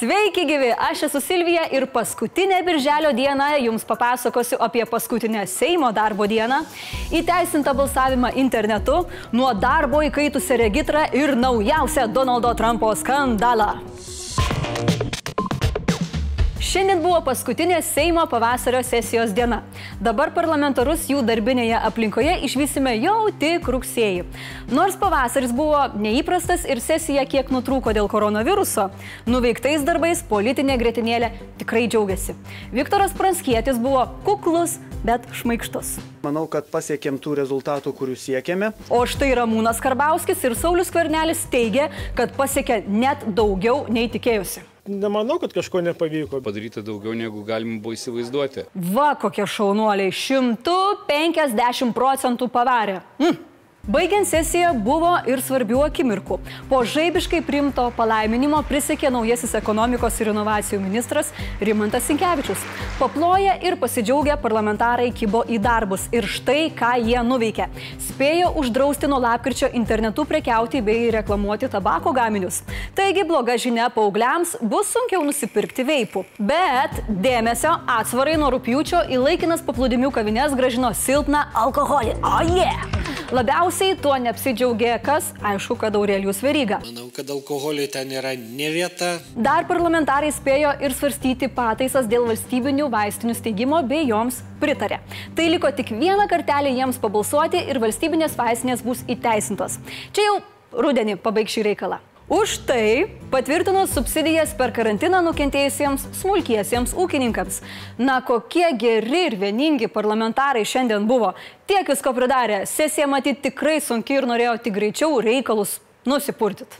Sveiki gyvi, aš esu Silvija ir paskutinę birželio dieną jums papasakosiu apie paskutinę Seimo darbo dieną, įteisintą balsavimą internetu, nuo darbo įkaitusią regitrą ir naujausią Donaldo Trumpo skandalą. Šiandien buvo paskutinė Seimo pavasario sesijos diena. Dabar parlamentarus jų darbinėje aplinkoje išvysime jau tik rugsėjį. Nors pavasaris buvo neįprastas ir sesija kiek nutrūko dėl koronaviruso, nuveiktais darbais politinė gretinėlė tikrai džiaugiasi. Viktoras Pranskietis buvo kuklus, bet šmaikštus. Manau, kad pasiekėm tų rezultatų, kurių siekėme. O štai Ramūnas Karbauskis ir Saulis Kvernelis teigia, kad pasiekė net daugiau nei tikėjusi. Nemanau, kad kažko nepavyko. Padaryta daugiau, negu galima buvo įsivaizduoti. Va kokie šaunuoliai, 150 procentų pavarė. Mm. Baigiant sesiją buvo ir svarbių akimirkų. Po žaibiškai primto palaiminimo prisiekė naujasis ekonomikos ir inovacijų ministras Rimantas Sinkevičius. Paploja ir pasidžiaugia parlamentarai kybo į darbus. Ir štai ką jie nuveikė. Spėjo uždrausti nuo lapkričio internetu prekiauti bei reklamuoti tabako gaminius. Taigi bloga žinia paaugliams bus sunkiau nusipirkti veipų. Bet dėmesio atsvarai nuo rūpjūčio į laikinas paplūdimių kavines gražino silpną alkoholį. O oh yeah! Labiausiai tuo neapsidžiaugė kas, aišku, kad Aurelijus Veryga. Manau, kad alkoholiui ten yra ne vieta. Dar parlamentarai spėjo ir svarstyti pataisas dėl valstybinių vaistinių steigimo bei joms pritarė. Tai liko tik vieną kartelį jiems pabalsuoti ir valstybinės vaistinės bus įteisintos. Čia jau rudenį pabaig šį reikalą. Už tai patvirtino subsidijas per karantiną nukentėjusiems smulkiesiems ūkininkams. Na, kokie geri ir vieningi parlamentarai šiandien buvo. Tiek visko pridarė. Sesija matyti tikrai sunki ir norėjo tik greičiau reikalus nusipurtit.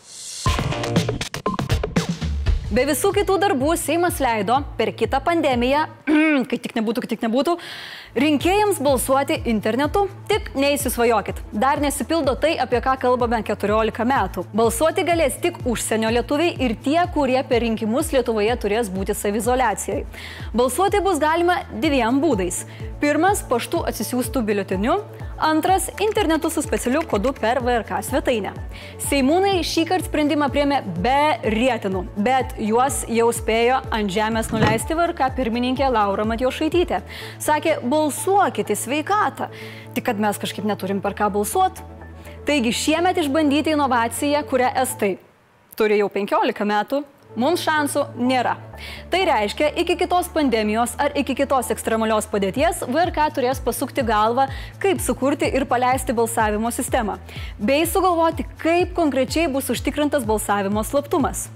Be visų kitų darbų Seimas leido per kitą pandemiją, kai tik nebūtų, kai tik nebūtų, Rinkėjams balsuoti internetu tik neįsisvajokit. Dar nesipildo tai, apie ką kalbame 14 metų. Balsuoti galės tik užsienio lietuviai ir tie, kurie per rinkimus Lietuvoje turės būti savizolacijai. Balsuoti bus galima dviem būdais. Pirmas - paštu atsisiųstų biuletiniu, antras - internetu su specialiu kodu per VRK svetainę. Seimūnai šį kartą sprendimą priemė be rėtinų, bet juos jau spėjo ant žemės nuleisti VRK pirmininkė Laura Matjošaitytė. Sakė, balsuokite į sveikatą, tik kad mes kažkaip neturim per ką balsuoti. Taigi šiemet išbandyti inovaciją, kurią estai turi jau 15 metų, mums šansų nėra. Tai reiškia, iki kitos pandemijos ar iki kitos ekstremalios padėties VRK turės pasukti galvą, kaip sukurti ir paleisti balsavimo sistemą, bei sugalvoti, kaip konkrečiai bus užtikrintas balsavimo slaptumas.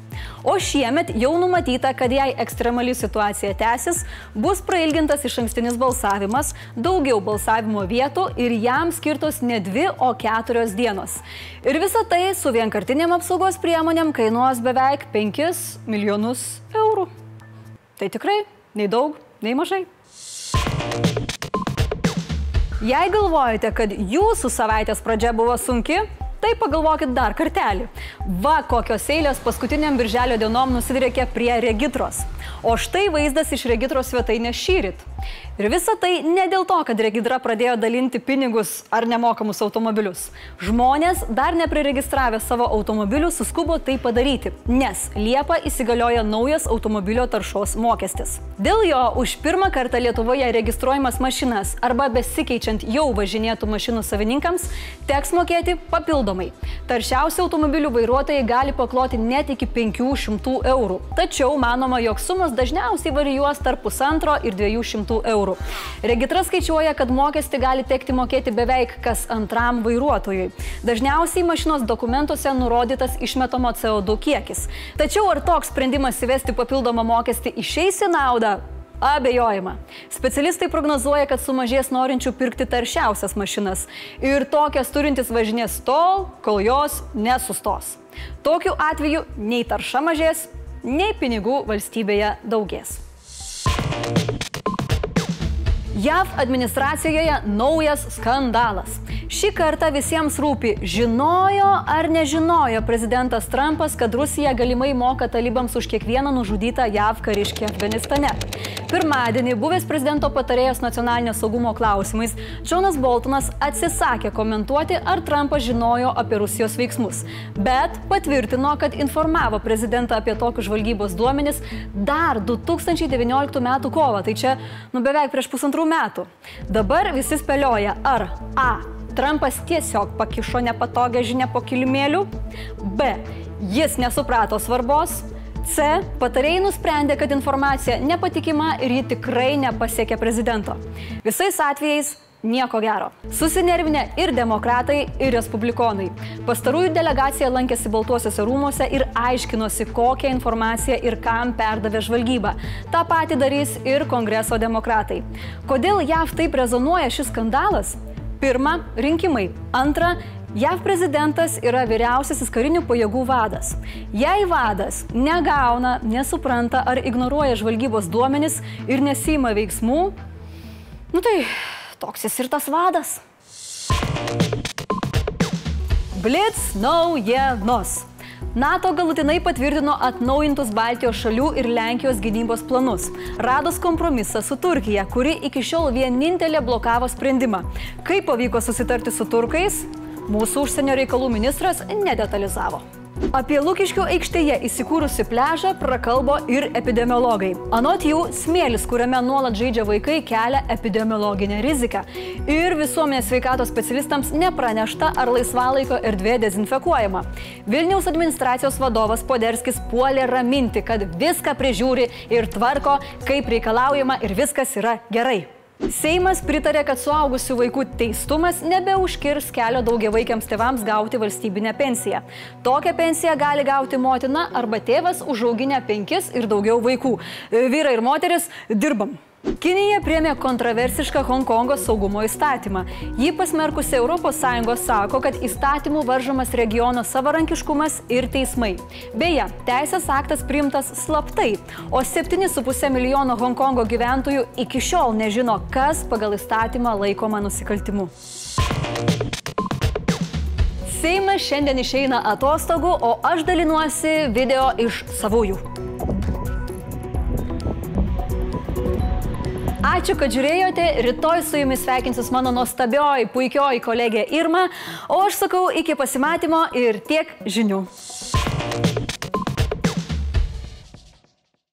O šiemet jau numatyta, kad jei ekstremali situacija tęsis, bus prailgintas iš ankstinis balsavimas, daugiau balsavimo vietų ir jam skirtos ne dvi, o keturios dienos. Ir visa tai su vienkartiniam apsaugos priemonėm kainuos beveik 5 milijonus eurų. Tai tikrai nei daug, nei mažai. Jei galvojate, kad jūsų savaitės pradžia buvo sunki, tai pagalvokit dar kartelį. Va, kokios eilės paskutiniam birželio dienom nusidrėkė prie regitros. O štai vaizdas iš regitros svetainės šyrit. Ir visa tai ne dėl to, kad regidra pradėjo dalinti pinigus ar nemokamus automobilius. Žmonės, dar nepriregistravę savo automobilių, suskubo tai padaryti, nes Liepa įsigalioja naujas automobilio taršos mokestis. Dėl jo už pirmą kartą Lietuvoje registruojamas mašinas arba besikeičiant jau važinėtų mašinų savininkams teks mokėti papildomai. Taršiausi automobilių vairuotojai gali pakloti net iki 500 eurų. Tačiau manoma, jog sumos dažniausiai varijuos tarp pusantro ir 200 eurų eurų. Regitra skaičiuoja, kad mokestį gali tekti mokėti beveik kas antram vairuotojui. Dažniausiai mašinos dokumentuose nurodytas išmetamo CO2 kiekis. Tačiau ar toks sprendimas įvesti papildomą mokestį išeis į naudą? Abejojama. Specialistai prognozuoja, kad sumažės norinčių pirkti taršiausias mašinas ir tokias turintis važinės tol, kol jos nesustos. Tokiu atveju nei tarša mažės, nei pinigų valstybėje daugės. JAV administracijoje naujas skandalas. Šį kartą visiems rūpi, žinojo ar nežinojo prezidentas Trumpas, kad Rusija galimai moka talibams už kiekvieną nužudytą JAV kariškį Afganistane. Pirmadienį buvęs prezidento patarėjas nacionalinio saugumo klausimais Džonas Boltonas atsisakė komentuoti, ar Trumpas žinojo apie Rusijos veiksmus, bet patvirtino, kad informavo prezidentą apie tokius žvalgybos duomenis dar 2019 m. kovą, tai čia nu beveik prieš pusantrų metų. Dabar visi spėlioja, ar A. Trumpas tiesiog pakišo nepatogią žinę po kilimėliu, B. Jis nesuprato svarbos, C. Patarėjai nusprendė, kad informacija nepatikima ir ji tikrai nepasiekė prezidento. Visais atvejais nieko gero. Susinervinę ir demokratai, ir respublikonai. Pastarųjų delegacija lankėsi Baltuosiuose rūmose ir aiškinosi, kokią informaciją ir kam perdavė žvalgyba. Ta pati darys ir kongreso demokratai. Kodėl JAV taip rezonuoja šis skandalas? Pirma, rinkimai. Antra, JAV prezidentas yra vyriausiasis karinių pajėgų vadas. Jei vadas negauna, nesupranta ar ignoruoja žvalgybos duomenis ir nesima veiksmų, nu tai toks jis ir tas vadas. Blitz naujienos. NATO galutinai patvirtino atnaujintus Baltijos šalių ir Lenkijos gynybos planus, radus kompromisą su Turkija, kuri iki šiol vienintelė blokavo sprendimą. Kaip pavyko susitarti su turkais, mūsų užsienio reikalų ministras nedetalizavo. Apie Lukiškių aikštėje įsikūrusi pležą prakalbo ir epidemiologai. Anot jų, smėlis, kuriame nuolat žaidžia vaikai, kelia epidemiologinę riziką. Ir visuomenės sveikatos specialistams nepranešta, ar laisvalaiko erdvė dezinfekuojama. Vilniaus administracijos vadovas Poderskis puolė raminti, kad viską prižiūri ir tvarko, kaip reikalaujama ir viskas yra gerai. Seimas pritarė, kad suaugusių vaikų teistumas nebeužkirs kelio daugiavaikiams tėvams gauti valstybinę pensiją. Tokią pensiją gali gauti motina arba tėvas užauginę penkis ir daugiau vaikų. Vyrai ir moteris dirbam. Kinija priemė kontroversišką Hongkongo saugumo įstatymą. Jį pasmerkusi ES sako, kad įstatymų varžomas regiono savarankiškumas ir teismai. Beje, teisės aktas priimtas slaptai, o 7,5 milijono Hongkongo gyventojų iki šiol nežino, kas pagal įstatymą laikoma nusikaltimu. Seimas šiandien išeina atostogų, o aš dalinuosi video iš savųjų. Ačiū, kad žiūrėjote. Rytoj su jumis sveikinsis mano nuostabioji, puikioji kolegė Irma. O aš sakau iki pasimatymo ir tiek žinių.